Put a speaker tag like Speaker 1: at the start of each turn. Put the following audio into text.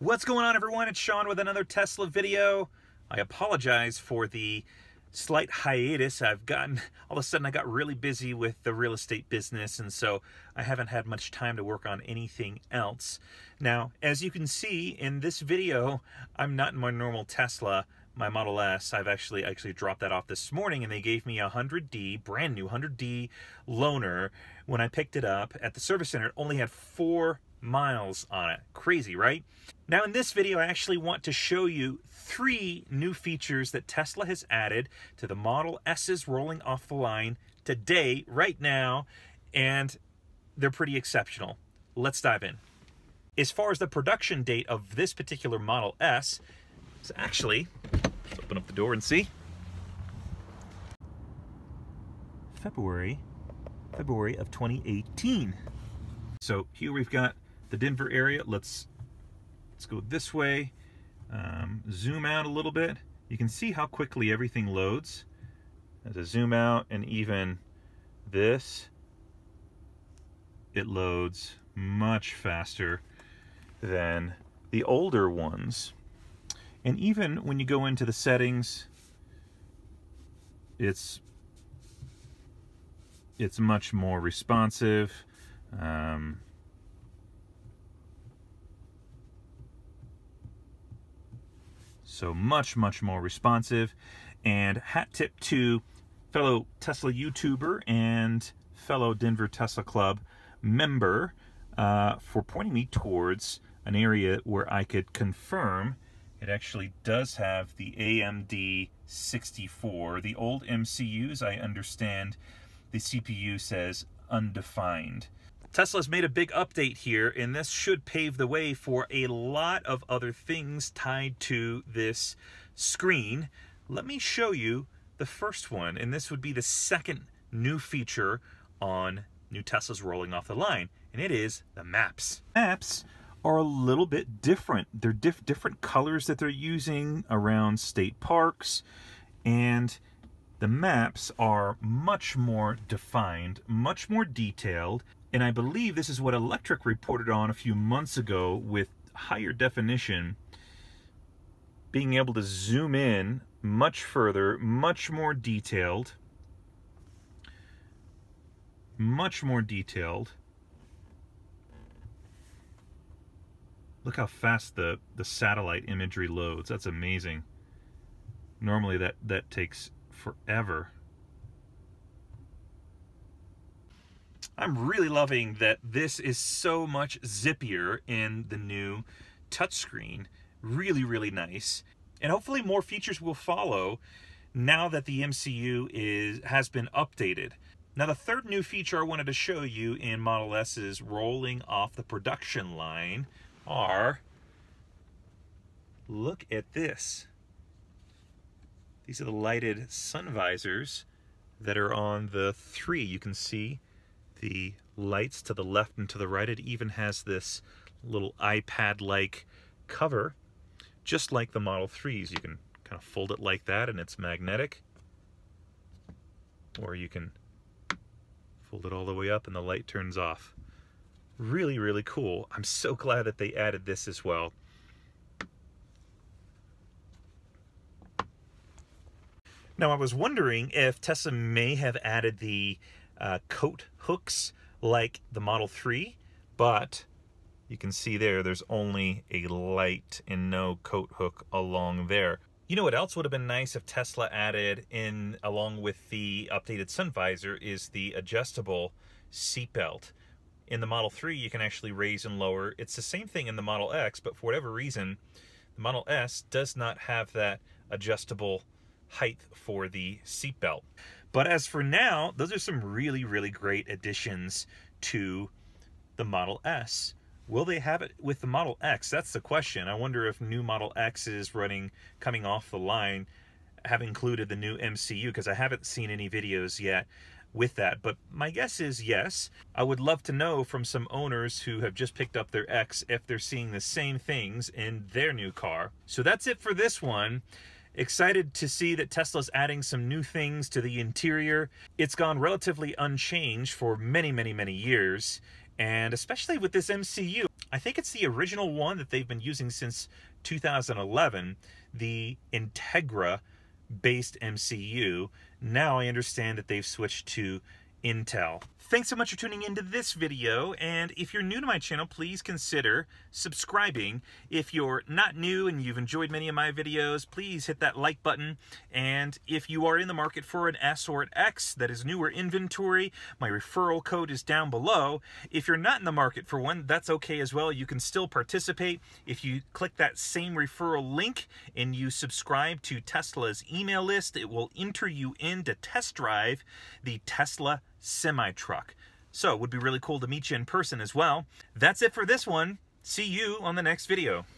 Speaker 1: What's going on everyone? It's Sean with another Tesla video. I apologize for the slight hiatus. I've gotten, all of a sudden I got really busy with the real estate business and so I haven't had much time to work on anything else. Now, as you can see in this video, I'm not in my normal Tesla my Model S, I've actually actually dropped that off this morning and they gave me a 100D, brand new 100D loaner. When I picked it up at the service center, it only had four miles on it. Crazy, right? Now in this video, I actually want to show you three new features that Tesla has added to the Model S's rolling off the line today, right now, and they're pretty exceptional. Let's dive in. As far as the production date of this particular Model S, it's actually open up the door and see. February, February of 2018. So here we've got the Denver area. Let's let's go this way. Um, zoom out a little bit. You can see how quickly everything loads. As I zoom out and even this, it loads much faster than the older ones. And even when you go into the settings, it's it's much more responsive. Um, so much, much more responsive. And hat tip to fellow Tesla YouTuber and fellow Denver Tesla Club member uh, for pointing me towards an area where I could confirm it actually does have the AMD 64. The old MCUs, I understand, the CPU says undefined. Tesla's made a big update here, and this should pave the way for a lot of other things tied to this screen. Let me show you the first one, and this would be the second new feature on new Teslas rolling off the line, and it is the maps. Maps are a little bit different. They're diff different colors that they're using around state parks, and the maps are much more defined, much more detailed, and I believe this is what Electrek reported on a few months ago with higher definition, being able to zoom in much further, much more detailed, much more detailed, Look how fast the, the satellite imagery loads. That's amazing. Normally that, that takes forever. I'm really loving that this is so much zippier in the new touchscreen. Really, really nice. And hopefully more features will follow now that the MCU is has been updated. Now the third new feature I wanted to show you in Model S's rolling off the production line are, look at this. These are the lighted sun visors that are on the 3. You can see the lights to the left and to the right. It even has this little iPad-like cover, just like the Model 3s. You can kind of fold it like that and it's magnetic. Or you can fold it all the way up and the light turns off really, really cool. I'm so glad that they added this as well. Now, I was wondering if Tesla may have added the uh, coat hooks like the Model 3, but you can see there, there's only a light and no coat hook along there. You know what else would have been nice if Tesla added in, along with the updated sun visor, is the adjustable seatbelt in the Model 3, you can actually raise and lower. It's the same thing in the Model X, but for whatever reason, the Model S does not have that adjustable height for the seatbelt. But as for now, those are some really, really great additions to the Model S. Will they have it with the Model X? That's the question. I wonder if new Model X is running, coming off the line, have included the new MCU, because I haven't seen any videos yet with that. But my guess is yes. I would love to know from some owners who have just picked up their X if they're seeing the same things in their new car. So that's it for this one. Excited to see that Tesla's adding some new things to the interior. It's gone relatively unchanged for many, many, many years. And especially with this MCU, I think it's the original one that they've been using since 2011, the Integra based MCU. Now I understand that they've switched to Intel. Thanks so much for tuning into this video, and if you're new to my channel, please consider subscribing. If you're not new and you've enjoyed many of my videos, please hit that like button, and if you are in the market for an S or an X that is newer inventory, my referral code is down below. If you're not in the market for one, that's okay as well. You can still participate. If you click that same referral link and you subscribe to Tesla's email list, it will enter you in to test drive the Tesla semi truck. So it would be really cool to meet you in person as well. That's it for this one. See you on the next video.